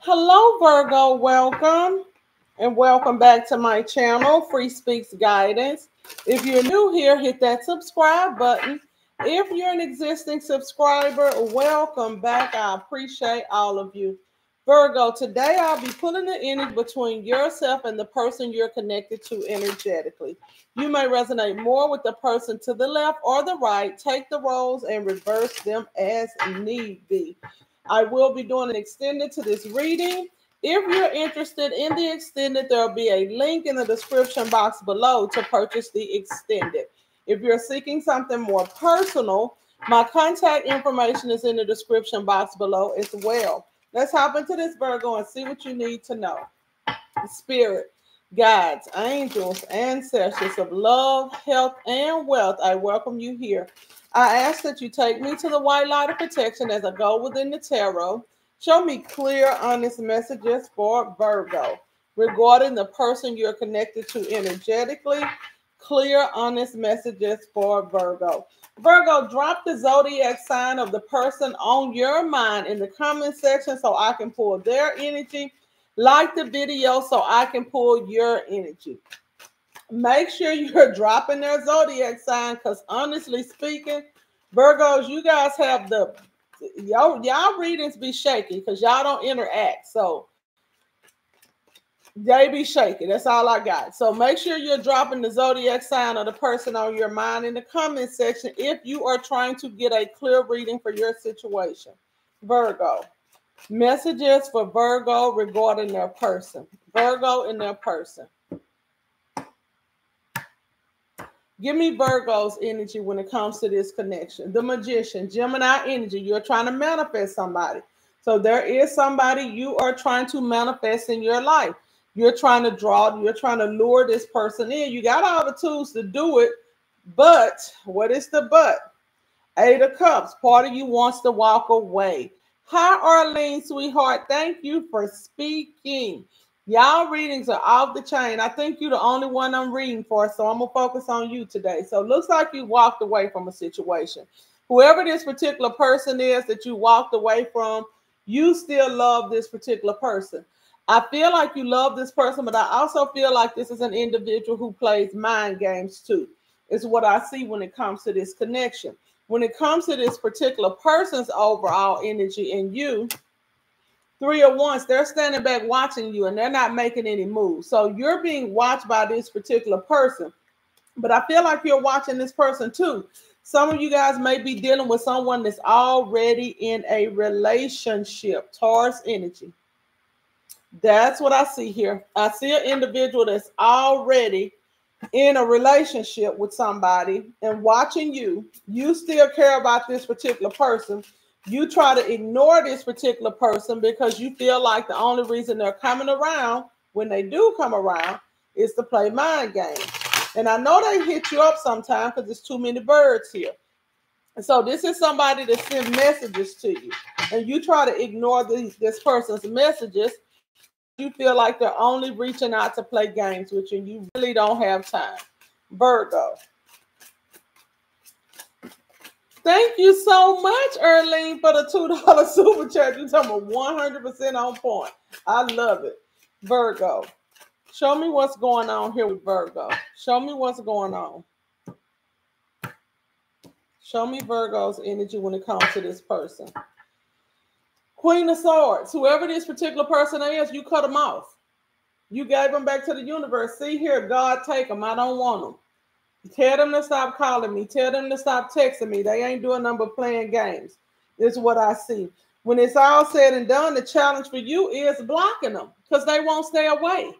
Hello, Virgo. Welcome and welcome back to my channel, Fre Speaks Guidance. If you're new here, hit that subscribe button. If you're an existing subscriber, welcome back. I appreciate all of you. Virgo, today I'll be pulling the energy between yourself and the person you're connected to energetically. You may resonate more with the person to the left or the right. Take the roles and reverse them as need be. I will be doing an extended to this reading. If you're interested in the extended, there'll be a link in the description box below to purchase the extended. If you're seeking something more personal, my contact information is in the description box below as well. Let's hop into this Virgo and see what you need to know. Spirit, guides, angels, ancestors of love, health, and wealth, I welcome you here. I ask that you take me to the white light of protection as I go within the tarot. Show me clear, honest messages for Virgo regarding the person you're connected to energetically. Clear, honest messages for Virgo. Virgo, drop the zodiac sign of the person on your mind in the comment section so I can pull their energy. Like the video so I can pull your energy. Make sure you're dropping their zodiac sign because honestly speaking, Virgos, you guys have the y'all y'all readings be shaky because y'all don't interact. So they be shaky. That's all I got. So make sure you're dropping the zodiac sign of the person on your mind in the comment section if you are trying to get a clear reading for your situation. Virgo. Messages for Virgo regarding their person. Virgo and their person. Give me Virgo's energy when it comes to this connection. The magician, Gemini energy. You're trying to manifest somebody. So there is somebody you are trying to manifest in your life. You're trying to draw, you're trying to lure this person in. You got all the tools to do it, but what is the but? Eight of Cups. Part of you wants to walk away. Hi, Arlene, sweetheart. Thank you for speaking. Y'all readings are off the chain. I think you're the only one I'm reading for, so I'm gonna focus on you today. So it looks like you walked away from a situation. Whoever this particular person is that you walked away from, you still love this particular person. I feel like you love this person, but I also feel like this is an individual who plays mind games too. Is what I see when it comes to this connection. When it comes to this particular person's overall energy in you, three of wands, they're standing back watching you and they're not making any moves. So you're being watched by this particular person. But I feel like you're watching this person too. Some of you guys may be dealing with someone that's already in a relationship, Taurus energy. That's what I see here. I see an individual that's already in a relationship with somebody and watching you. You still care about this particular person. You try to ignore this particular person because you feel like the only reason they're coming around when they do come around is to play mind games. And I know they hit you up sometimes because there's too many birds here. And so this is somebody that sends messages to you, and you try to ignore the, this person's messages you feel like they're only reaching out to play games with you and you really don't have time. Virgo. Thank you so much, Erlene, for the $2 super chat. You're talking about 100% on point. I love it. Virgo. Show me what's going on here with Virgo. Show me what's going on. Show me Virgo's energy when it comes to this person. Queen of Swords, whoever this particular person is, you cut them off. You gave them back to the universe. See here, God, take them. I don't want them. Tell them to stop calling me. Tell them to stop texting me. They ain't doing number playing games. This is what I see. When it's all said and done, the challenge for you is blocking them because they won't stay away.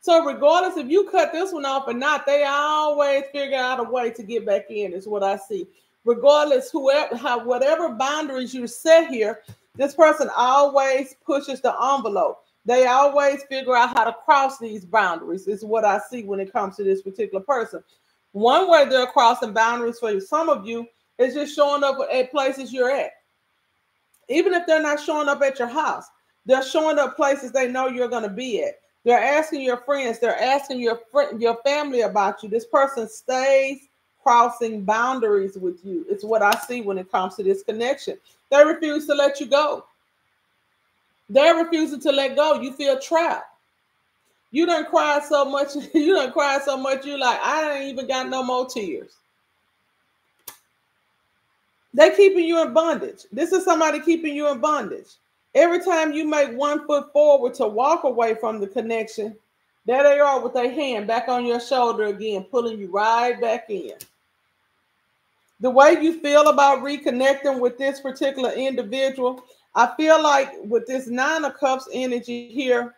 So regardless if you cut this one off or not, they always figure out a way to get back in. Is what I see. Regardless, whoever, how, whatever boundaries you set here, this person always pushes the envelope. They always figure out how to cross these boundaries, is what I see when it comes to this particular person. One way they're crossing boundaries for you, some of you is just showing up at places you're at. Even if they're not showing up at your house, they're showing up places they know you're going to be at. They're asking your friends, they're asking your friend, your family about you. This person stays crossing boundaries with you. It's what I see when it comes to this connection. They refuse to let you go. They're refusing to let go. You feel trapped. You don't cry so much. You don't cry so much. You like, I ain't even got no more tears. They keeping you in bondage. This is somebody keeping you in bondage. Every time you make one foot forward to walk away from the connection, there they are with their hand back on your shoulder again, pulling you right back in. The way you feel about reconnecting with this particular individual, I feel like with this nine of cups energy here,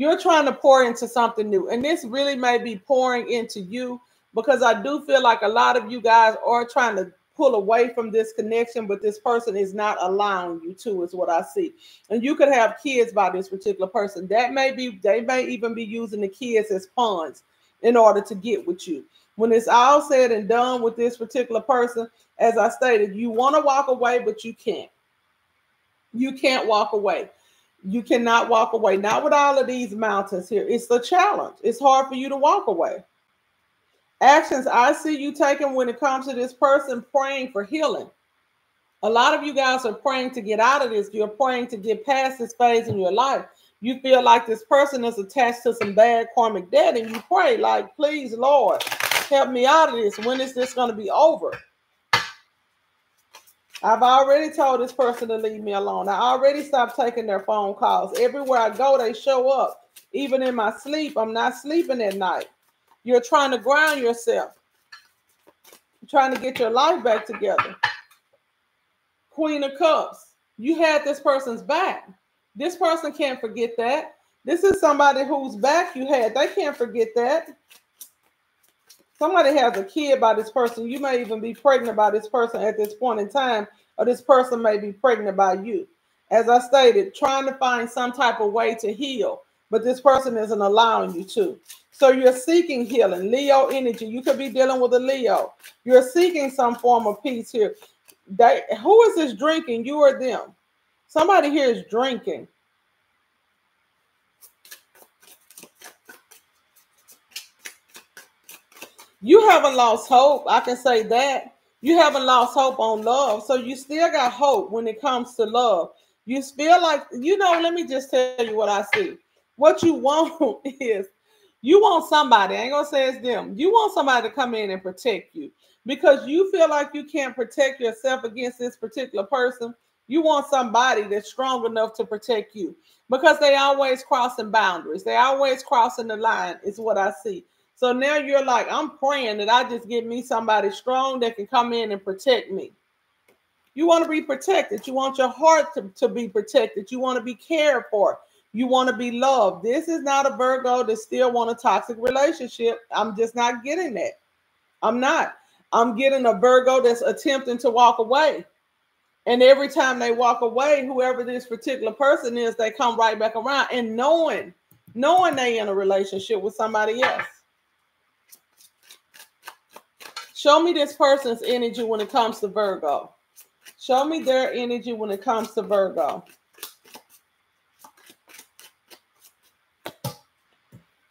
you're trying to pour into something new. And this really may be pouring into you because I do feel like a lot of you guys are trying to pull away from this connection, but this person is not allowing you to, is what I see. And you could have kids by this particular person. That may be, they may even be using the kids as pawns in order to get with you. When it's all said and done with this particular person, as I stated, you want to walk away, but you can't. You can't walk away. You cannot walk away. Not with all of these mountains here. It's the challenge. It's hard for you to walk away actions I see you taking when it comes to this person praying for healing. A lot of you guys are praying to get out of this. You're praying to get past this phase in your life. You feel like this person is attached to some bad karmic debt, and you pray, like, please, Lord, help me out of this. When is this going to be over? I've already told this person to leave me alone. I already stopped taking their phone calls. Everywhere I go, they show up. Even in my sleep, I'm not sleeping at night. You're trying to ground yourself. You're trying to get your life back together. Queen of Cups. You had this person's back. This person can't forget that. This is somebody whose back you had. They can't forget that. Somebody has a kid by this person. You may even be pregnant by this person at this point in time, or this person may be pregnant by you. As I stated, trying to find some type of way to heal, but this person isn't allowing you to. So you're seeking healing, Leo energy. You could be dealing with a Leo. You're seeking some form of peace here. They, who is this drinking? You or them? Somebody here is drinking. You haven't lost hope. I can say that. You haven't lost hope on love. So you still got hope when it comes to love. You feel like, you know, let me just tell you what I see. What you want is you want somebody, I ain't gonna say it's them. You want somebody to come in and protect you because you feel like you can't protect yourself against this particular person. You want somebody that's strong enough to protect you because they always crossing boundaries. They always crossing the line, is what I see. So now you're like, I'm praying that I just get me somebody strong that can come in and protect me. You want to be protected. You want your heart to, to be protected. You want to be cared for. You want to be loved. This is not a Virgo that still want a toxic relationship. I'm just not getting that. I'm not. I'm getting a Virgo that's attempting to walk away. And every time they walk away, whoever this particular person is, they come right back around and knowing, knowing they in a relationship with somebody else. Show me this person's energy when it comes to Virgo. Show me their energy when it comes to Virgo.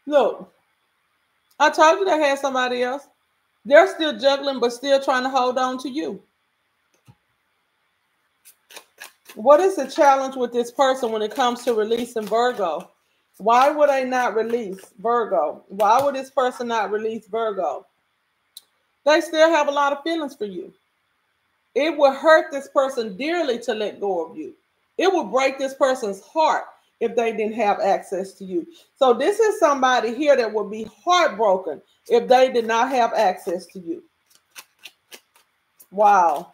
Look, I told you they had somebody else. They're still juggling, but still trying to hold on to you. What is the challenge with this person when it comes to releasing Virgo? Why would they not release Virgo? Why would this person not release Virgo? They still have a lot of feelings for you. It will hurt this person dearly to let go of you. It will break this person's heart if they didn't have access to you. So this is somebody here that would be heartbroken if they did not have access to you. Wow.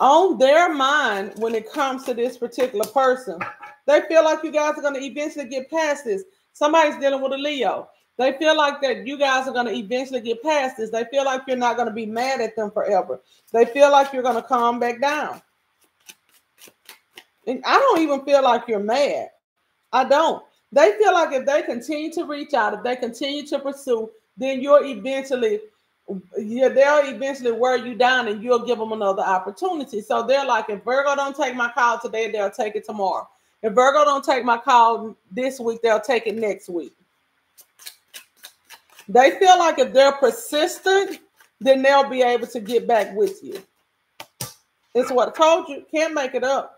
On their mind, when it comes to this particular person, they feel like you guys are going to eventually get past this. Somebody's dealing with a Leo. They feel like that you guys are going to eventually get past this. They feel like you're not going to be mad at them forever. They feel like you're going to calm back down. And I don't even feel like you're mad. I don't. They feel like if they continue to reach out, if they continue to pursue, then you'll eventually, yeah, they'll eventually wear you down and you'll give them another opportunity. So they're like, if Virgo don't take my call today, they'll take it tomorrow. If Virgo don't take my call this week, they'll take it next week. They feel like if they're persistent, then they'll be able to get back with you. It's what I told you. Can't make it up.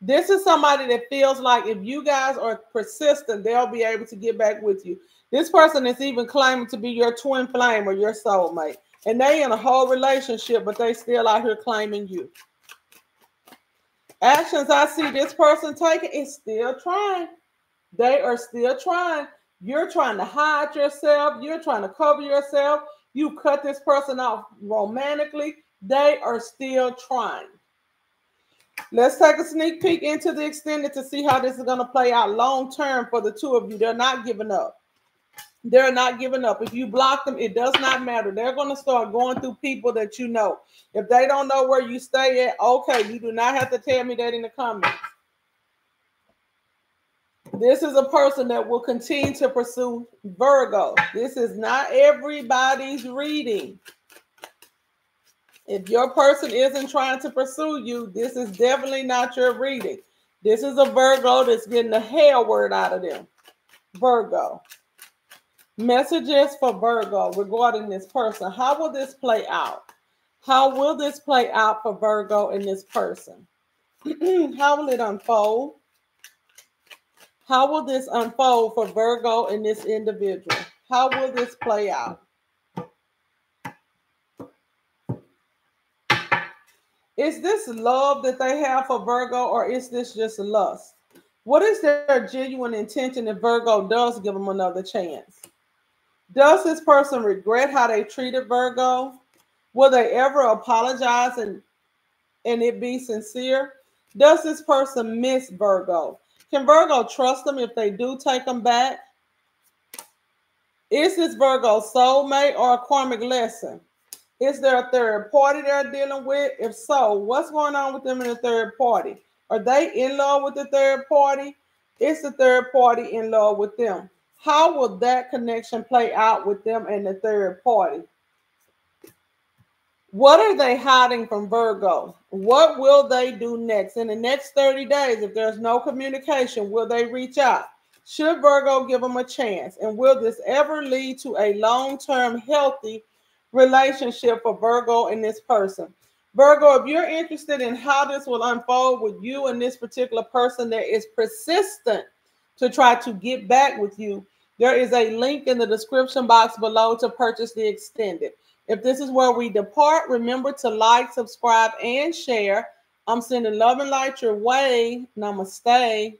This is somebody that feels like if you guys are persistent, they'll be able to get back with you. This person is even claiming to be your twin flame or your soulmate. And they in a whole relationship, but they still out here claiming you. Actions I see this person taking is still trying. They are still trying. You're trying to hide yourself. You're trying to cover yourself. You cut this person off romantically. They are still trying. Let's take a sneak peek into the extended to see how this is going to play out long term for the two of you. They're not giving up. They're not giving up. If you block them, it does not matter. They're going to start going through people that you know. If they don't know where you stay at, okay, you do not have to tell me that in the comments. This is a person that will continue to pursue Virgo. This is not everybody's reading. If your person isn't trying to pursue you, this is definitely not your reading. This is a Virgo that's getting the hell word out of them. Virgo. Messages for Virgo regarding this person. How will this play out? How will this play out for Virgo and this person? How will it unfold? How will this unfold for Virgo and this individual? How will this play out? Is this love that they have for Virgo or is this just lust? What is their genuine intention if Virgo does give them another chance? Does this person regret how they treated Virgo? Will they ever apologize and, and it be sincere? Does this person miss Virgo? Can Virgo trust them if they do take them back? Is this Virgo soulmate or a karmic lesson? Is there a third party they're dealing with? If so, what's going on with them in the third party? Are they in love with the third party? Is the third party in love with them? How will that connection play out with them and the third party? What are they hiding from Virgo? What will they do next? In the next 30 days, if there's no communication, will they reach out? Should Virgo give them a chance? And will this ever lead to a long term healthy relationship for Virgo and this person? Virgo, if you're interested in how this will unfold with you and this particular person that is persistent to try to get back with you, there is a link in the description box below to purchase the extended. If this is where we depart, remember to like, subscribe, and share. I'm sending love and light your way. Namaste.